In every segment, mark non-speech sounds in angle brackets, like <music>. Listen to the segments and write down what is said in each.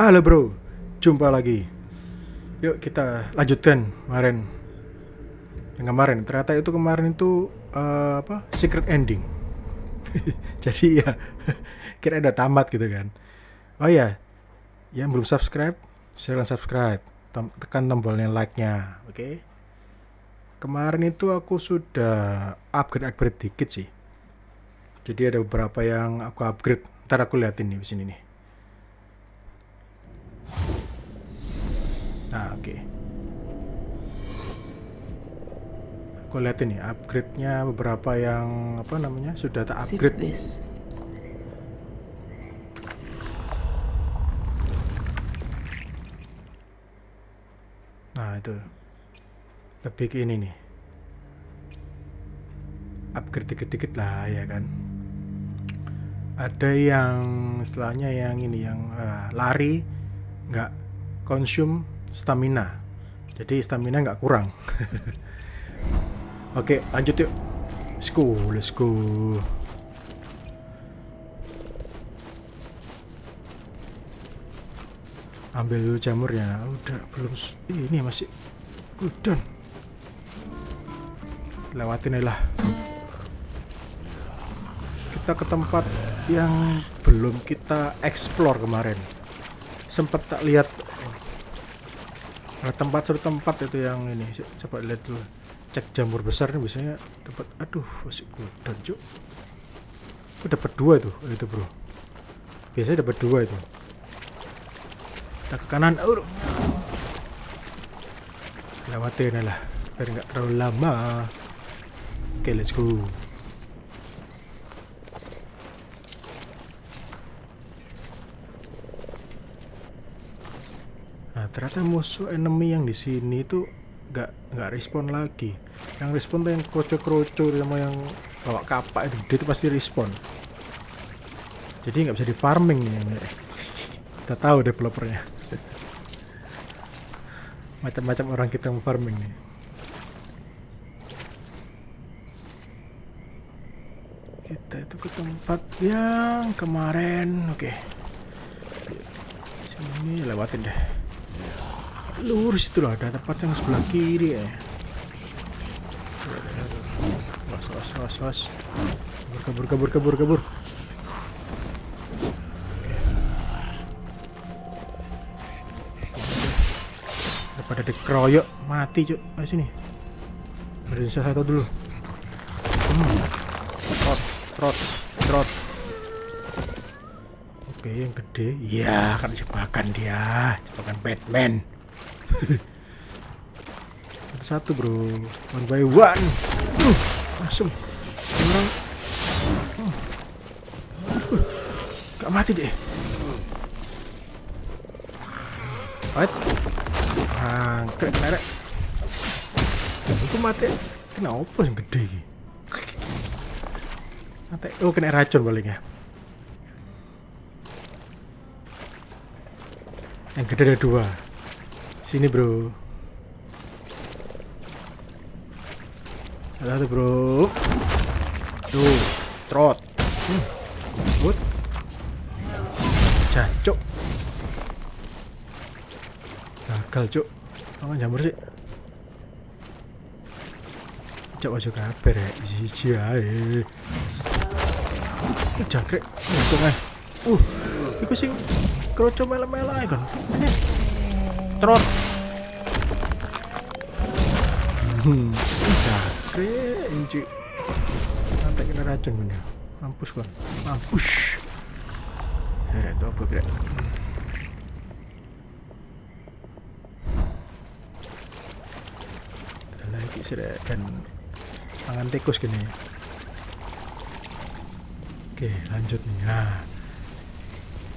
Halo bro, jumpa lagi. Yuk kita lanjutkan kemarin. Yang kemarin ternyata itu kemarin itu eh, apa? Secret ending. <laughs> Jadi ya <laughs> kira udah tamat gitu kan. Oh ya, yang belum subscribe, silahkan subscribe. Tem- tekan tombolnya like-nya, oke? Kemarin itu aku sudah upgrade-upgrade dikit sih. Jadi ada beberapa yang aku upgrade. Ntar aku liatin nih di sini nih. Nah, oke. Aku liatin nih upgrade-nya beberapa yang apa namanya sudah tak upgrade. Nah, itu. Lebih ke ini nih. Upgrade dikit-dikit lah ya kan. Ada yang istilahnya yang ini yang eh, lari nggak consume stamina. Jadi stamina nggak kurang. <laughs> Oke, lanjut yuk. Let's go, let's go. Ambil dulu jamurnya. Udah belum ini masih cooldown. Lewatin lah. Kita ke tempat yang belum kita explore kemarin. Sempet tak lihat. Ada tempat satu tempat itu yang ini. Coba lihat dulu. Cek jamur besar nih biasanya dapat aduh masih cooldown cuk. Aku dapat dua itu? Itu bro. Biasanya dapat dua itu. Kita ke kanan. Aduh. Lewatin lah biar nggak terlalu lama. Oke let's go Nah, ternyata musuh enemy yang di sini itu nggak nggak respon lagi. Yang respon tuh yang kroco-kroco sama yang bawa kapak itu, dia itu pasti respon. Jadi nggak bisa di farming nih. Kita tahu developernya. <laughs> Macam-macam orang kita yang farming nih. Kita itu ke tempat yang kemarin, oke. Sini lewatin deh lurus itu loh ada tempat yang sebelah kiri ya was was was was. Kabur kabur kabur kabur kabur. Daripada dikeroyok mati cuk ayo sini. Berhenti satu dulu. Hmm. trot trot trot. Oke yang gede. Ya kan jebakan dia. Jebakan Batman <laughs> satu bro. One by one. Uh, langsung orang. Uh. Uh, gak mati deh. What? Angkrek merek. Itu mati. Kena apa yang gede Mati. Oh kena racun paling ya Yang gede ada dua Sini bro. Satu bro. Tuh Trot. Hmm. Good Jancuk Gagal cuk. Apa jamur sih. Cok aja kabar ya Isi ae. Jangkrik. Untung ae. Uh Iku sing Kroco mele-mele kan Trot. Jangkrik Inci. Nanti kena racun kan ya Mampus kan Mampus. Itu apa kira lagi sudah dan tangan tikus gini. Oke lanjut nih. Nah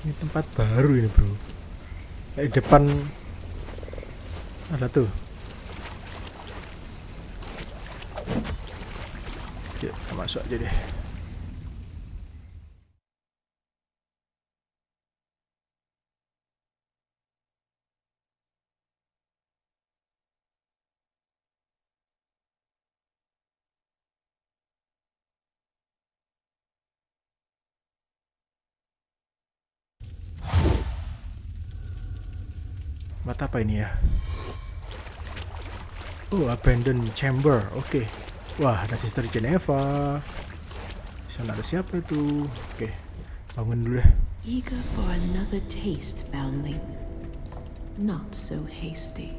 ini tempat baru ini bro. Di depan ada tuh oke kita masuk aja deh Mata apa ini ya? Oh, abandoned chamber. Oke. Wah, ada Sister Geneva. Sana ada siapa itu? Oke. Bangun dulu deh. Eager for another taste, foundling. Not so hasty.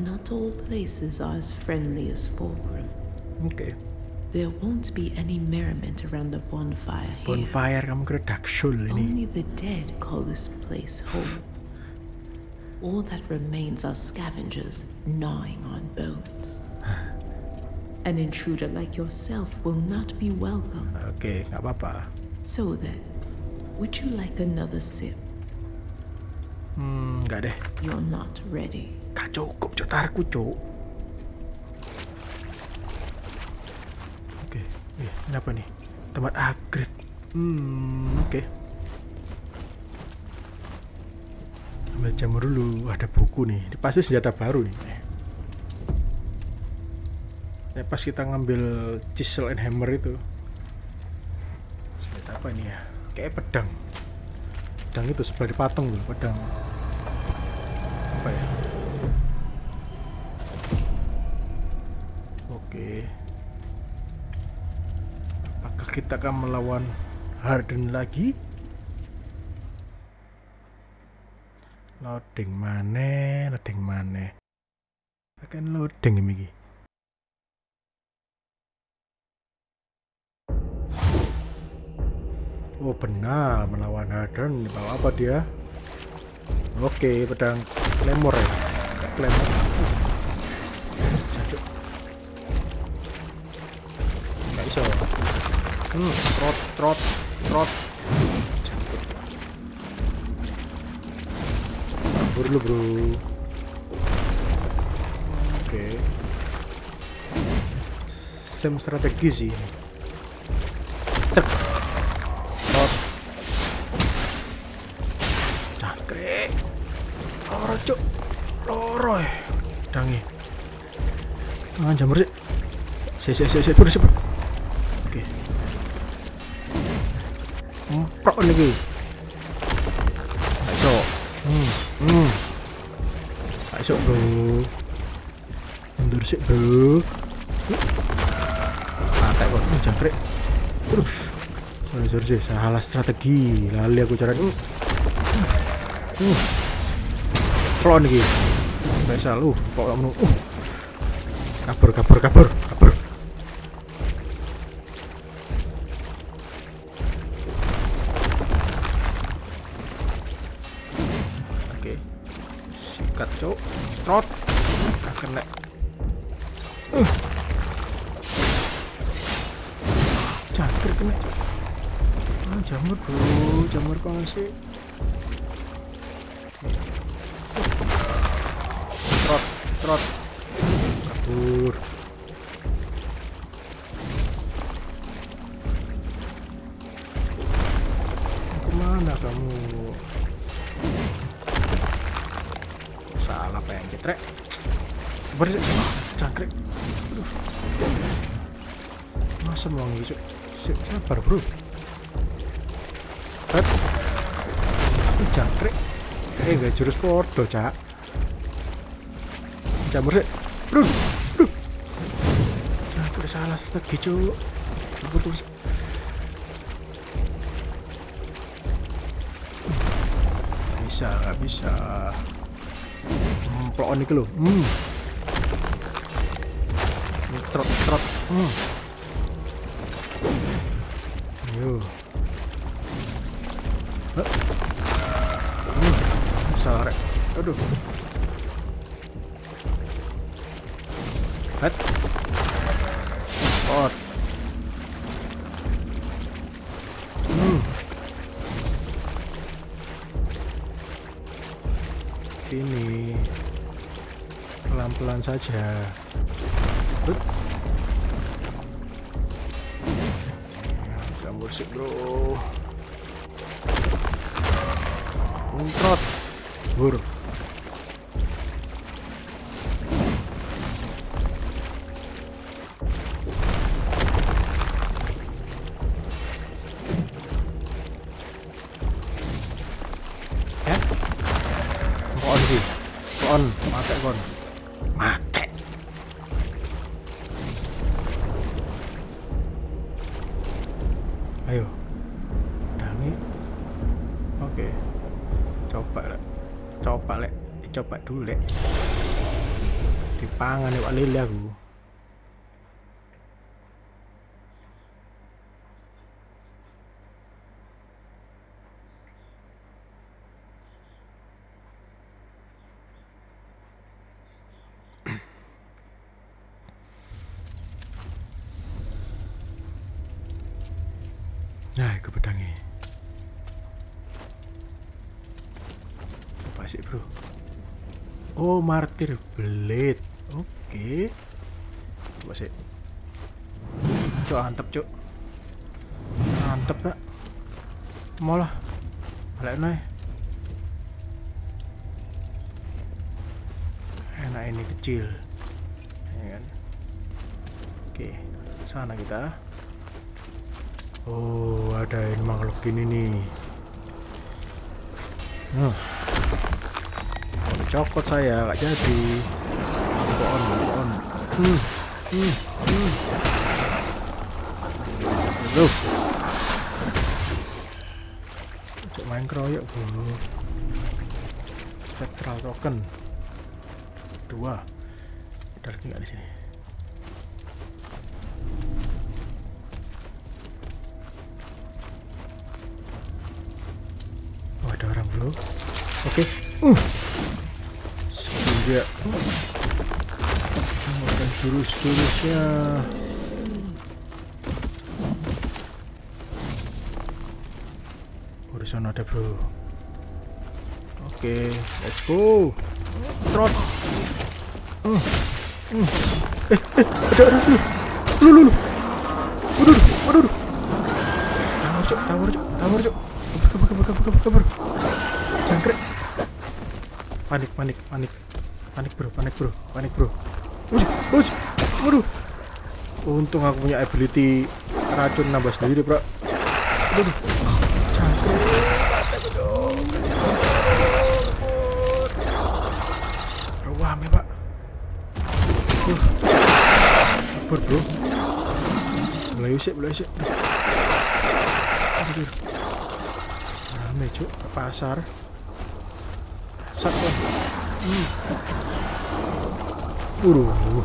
Not all places are as friendly as Fulgrim. Okay. There won't be any merriment around a bonfire here. Bonfire kamu kira dark soul ini. Only the dead call this place home. All that remains are scavengers gnawing on bones. <sighs> An intruder like yourself will not be welcome. Okay, nggak apa-apa. So then, would you like another sip? Hmm, nggak deh. You're not ready. Gak cukup cuk tarku cuk. Oke, eh, ini apa nih? Tempat upgrade. Hmm, oke. Ambil jamur dulu. Ada buku nih. Ini pasti senjata baru nih. Ya, pas kita ngambil chisel and hammer itu. Senjata apa ini ya? Kayak pedang. Pedang itu sebelah patung tuh, pedang. Apa ya? Oke. Apakah kita akan melawan Harden lagi? Loading mana? Loading mana? Akan loading ini. Oh benar melawan Harden bawa apa dia? Oke pedang lemor ya, bisa. Hmm, trot, trot, trot. Kabur lu bro. Oke. Sem strategi sih. ini. Tek. Trot. Cangkrik. Loro cuk. Loro ya. Dangi. Tangan jamur sih. Sip, sip, sip, sip. Oke. Emprok lagi. Ayo bro. Mundur sih bro. Mata kok ini jangkrik. Terus. Sorry, sorry, sorry. Salah strategi. Lali aku cara ini. Uh. Plon lagi. Spesial. Uh, kok kamu. Uh. Kabur, kabur, kabur, kabur. Trot. Gak kena. Uh. Cangkir kena. Ah, jamur bro, jamur kok sih. Trot, trot. Kabur. Ke mana kamu? Ber cangkrik. Aduh. Masa mau gitu? Sabar bro. Red. Ini jangkrik. Eh enggak jurus podo, Cak. Jamur sih. Aduh. Aduh. Jangkrik salah strategi, Cuk. Betul. Bisa, nggak bisa. Hmm, plon iki lho. Hmm. Trot, trot. Hmm. Yo. Hah? Hmm, rek. Aduh. Hat. Pot. Hmm. Sini. Pelan-pelan saja. Hup. Campur sih, Bro. Untrot. Bur. Ayo. Dangi. Oke. Coba lek. Coba lek. Dicoba dulu lek. Dipangan ya lele aku Nah, ke pedangnya. Apa sih, bro? Oh, martir blade. Oke. Coba sih. Cuk, antep, cuk. Antep, Pak. Mau lah. Balik naik. Enak ini kecil. Ya kan? Oke, sana kita. Oh, ada yang makhluk ini nih. Dicokot saya, gak jadi. Go on, go on. Hmm, hmm, hmm. Loh. Cok main keroyok, bro. Spectral token. Dua. Ada lagi nggak di sini? Oh, ada orang bro. Oke. Uh. Sehingga makan jurus-jurusnya. Oh, di sana ada bro. Oke, let's go. Trot. Uh. Uh. Eh, eh, ada bro. Lu, lu, lu. Waduh, waduh. Tawar, cok, tawar, cok, tawar, cok. Kabur, kabur, kabur, kabur, kabur. Jangkrik. Panik, panik, panik. Panik bro, panik bro, panik bro. Us, us, waduh. Untung aku punya ability racun nambah sendiri, bro. Waduh. Dong. Rame, pak. Uh. Kabur, bro. Melayu sih, melayu sih. Aduh rame cuk pasar sat lah hmm. Uruh. Hmm.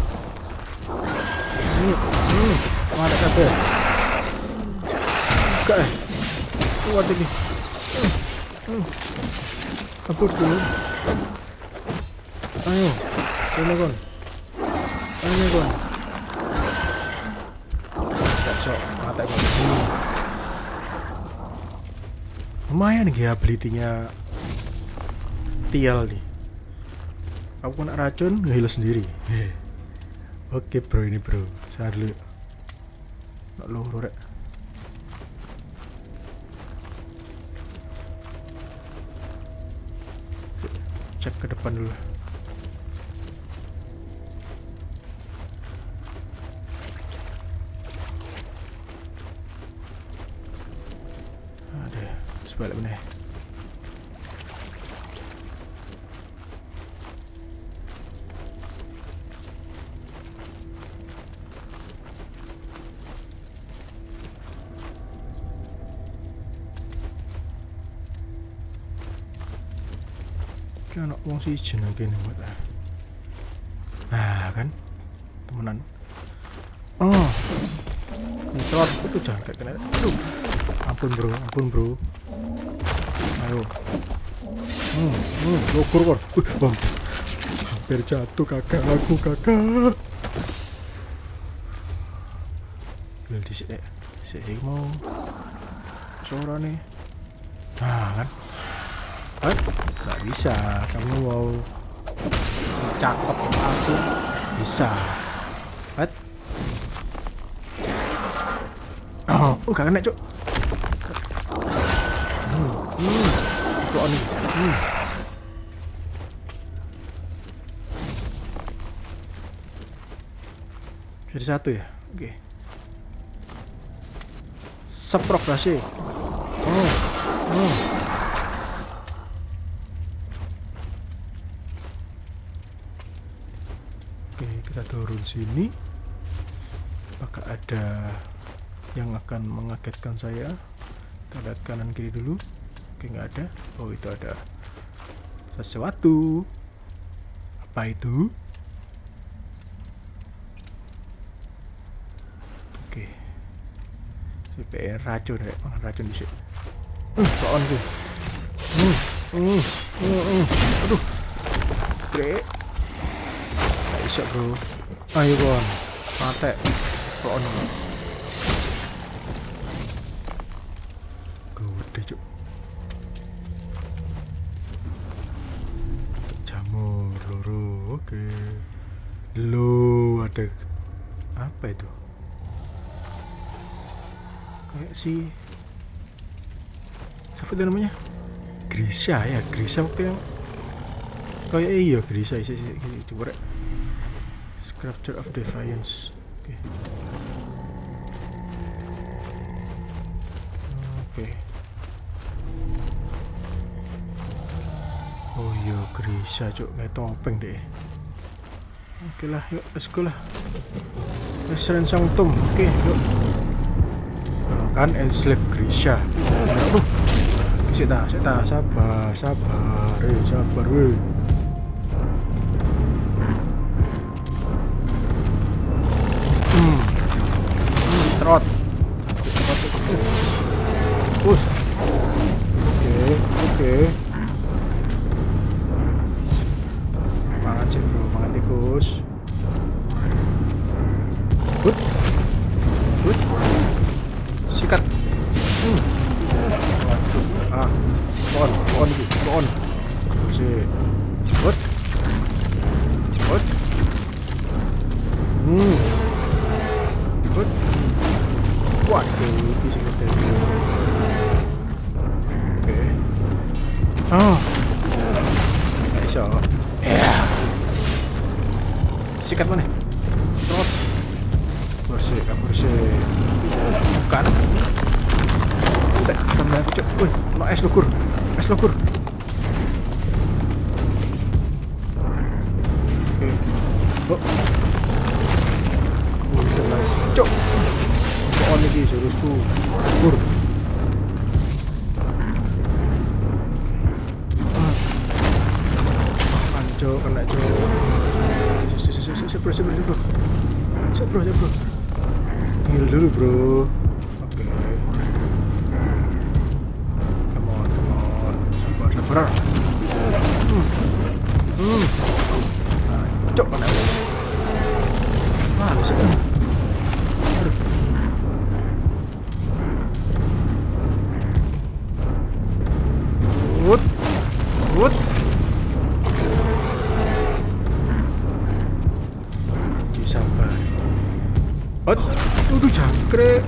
Hmm. Mana kata? Buka eh. Kuat lagi. Hmm. Kabur dulu. Ayo. Sini kon. Ayo kon. Cocok. Mata kon. Lumayan nih ability-nya Tial nih. Aku kena racun ngeheal sendiri. Oke bro ini bro. Saya dulu. Nak loro rek. Cek ke depan dulu. Ada sebalik? Siji nang kene buat ah. Nah kan temenan. Oh. Nyetrot itu jangan kayak kena. Aduh. Ampun bro, ampun bro. Ayo. Hmm, hmm, lokur kor. Uh. Hampir jatuh kakak aku kakak. Gil di sini. Sini mau. Suara nih. Nah kan. Hah? Nggak bisa. Kamu mau cakep aku bisa. What? Oh, oh gak kena, Cuk. Hmm, hmm. Itu on. Hmm. Jadi satu ya? Oke. Seprok kasih. Oh. Oh. kita turun sini. Apakah ada yang akan mengagetkan saya? Kita lihat kanan kiri dulu. Oke nggak ada. Oh itu ada sesuatu. Apa itu? Oke. CPR racun ya. Makan racun di sini? Uh, on tuh uh, uh, uh, uh. aduh. Grek Gak bisa bro Ayo bon Mate Pohon Gede cuk Jamur loro Oke Lo ada Apa itu Kayak si Siapa itu namanya Grisha ya Grisha waktu yang kayak iya Grisha isi isi coba rek Sculpture of Defiance. Oke. Oke. Oh iya Grisha cuk. Kayak topeng deh. Oke lah yuk let's go lah. Let's ransang tom oke yuk. Nah, kan enslave Grisha aduh. Sik ta, sik ta, sabar, sabar, eh, sabar, weh. Trot. Push. Oke, oke. Mangan sih bro, mangan tikus. Hut. Hut. Sikat. Hmm. Ah, on, on, on. Si, hut. Bro. Heal dulu, bro. Oke. Come on, come on. Sabar, sabar. Hmm. Hmm. Nah, cok mana? Mana sih? Wut. Wut. Sabar. Hot. Udah jangkrik.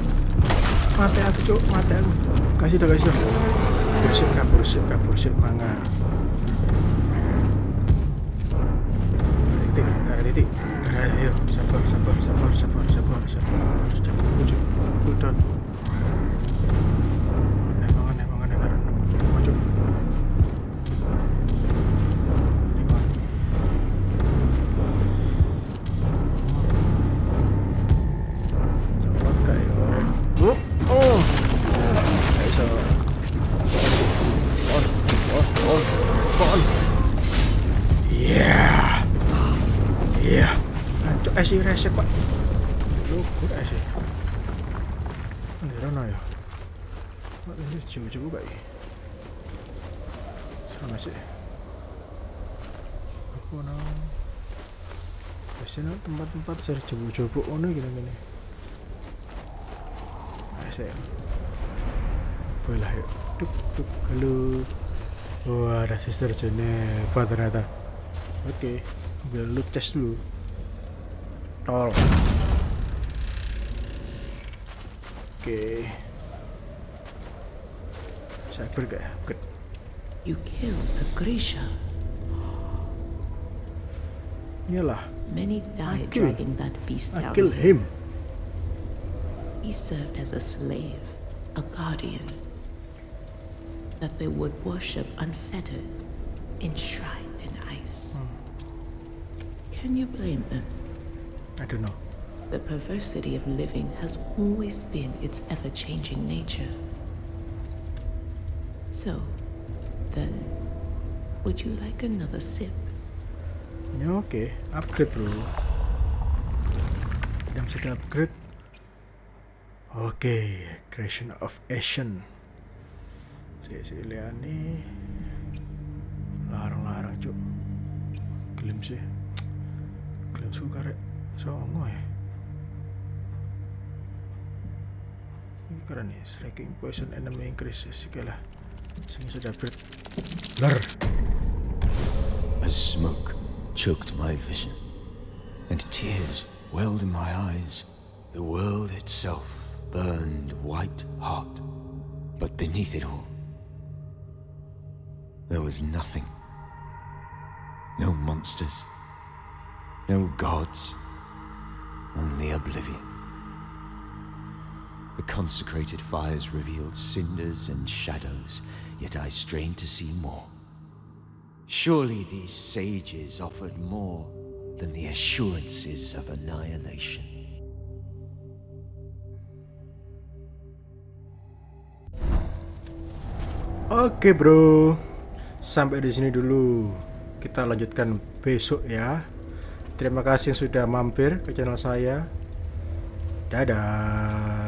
Mati aku, cok. Mati aku. Kasih dah, kasih dah. Bersih, kabur, sip, kabur, sip, mangan. titik, gak ada titik. Gak ada, ayo, sabar, sabar, sabar, sabar, sabar, sabar, sabar, pujuk, pujon. Mangan, Ini resep, Pak. Lukur es ini. Ini rana ya. Pak ini jauh-jauh gak ya? Sana sih. Apa nang? Biasanya tempat-tempat saya jauh-jauh ono gini-gini. Es ya. Boleh lah yuk. Duk, duk, halo. Wah, ada sister Geneva ternyata. Oke, ambil loot chest dulu. Tol. Oke. Cyber gak ya? Bukan. You killed the Grisha. Iyalah, Many died kill- dragging that beast I down. kill him. He served as a slave, a guardian, that they would worship unfettered, enshrined in ice. Hmm. Can you blame them? I don't know. The perversity of living has always been its ever changing nature. So, then, would you like another sip? Ya oke, upgrade bro. Udah bisa upgrade. Oke, creation of Asian. Si si. Larang-larang cuk. Klaim sih. Klaim suka karek Ini keren nih, striking poison enemy increase segala. Sing sudah upgrade. Blur. As smoke choked my vision, and tears welled in my eyes, the world itself burned white hot. But beneath it all, there was nothing. No monsters, no gods, only oblivion. The consecrated fires revealed cinders and shadows, yet I strained to see more. Surely these sages offered more than the assurances of annihilation. Oke bro, sampai di sini dulu. Kita lanjutkan besok ya. Terima kasih sudah mampir ke channel saya. Dadah.